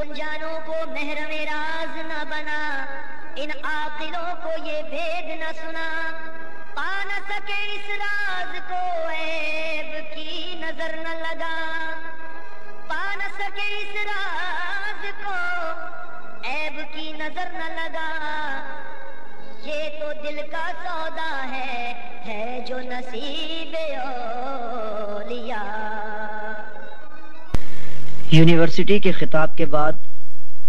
गुंजानों को महरम राज न बना। इन आकिलों को ये भेद न सुना। पा न सके इस राज को ऐब की नज़र न लगा। पा न सके इस राज को ऐब की नज़र न लगा। ये तो दिल का सौदा है है जो नसीब लिया। यूनिवर्सिटी के खिताब के बाद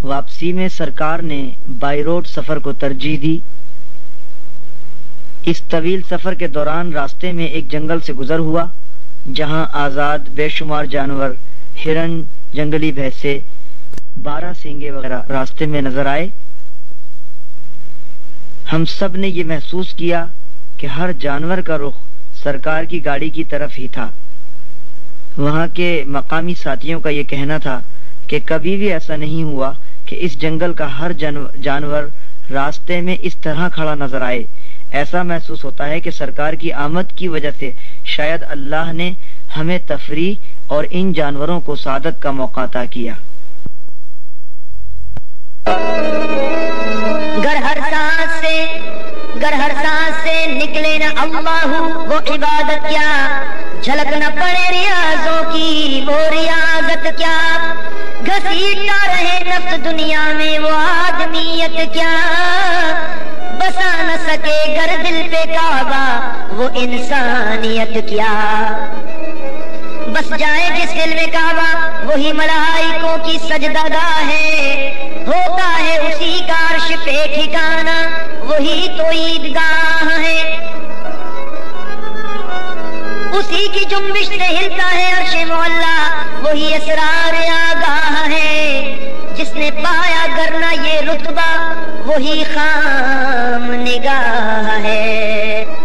वापसी में सरकार ने बाई रोड सफ़र को तरजीह दी। इस तवील सफ़र के दौरान रास्ते में एक जंगल से गुजर हुआ, जहाँ आज़ाद बेशुमार जानवर, हिरन, जंगली भैंसे, बारह सिंगे वगैरह रास्ते में नज़र आए। हम सबने ये महसूस किया कि हर जानवर का रुख सरकार की गाड़ी की तरफ़ ही था। वहाँ के मकामी साथियों का ये कहना था कि कभी भी ऐसा नहीं हुआ कि इस जंगल का हर जानवर रास्ते में इस तरह खड़ा नज़र आए। ऐसा महसूस होता है कि सरकार की आमद की वजह से शायद अल्लाह ने हमें तफरी और इन जानवरों को सादत का मौका अता किया। गर हर सांस से, गर हर सांस से निकले न अल्लाह, वो इबादत क्या? झलक न पड़े रियाजों की, वो रियाजत क्या? घसीटता रहे नफ्स दुनिया में, वो आदमियत क्या? बसा न सके घर दिल पे काबा, वो इंसानियत क्या? बस जाए जिस दिल में काबा, वही मलाइकों की सजदागाह है। होता है उसी का अर्श पे ठिकाना, वही तो ईदगाह है। उसी की जुम्बिश से हिलता है अर्श मोल्ला वही असरार आगाह है। जिसने पाया करना ये रुतबा, वही खाम निगाह है।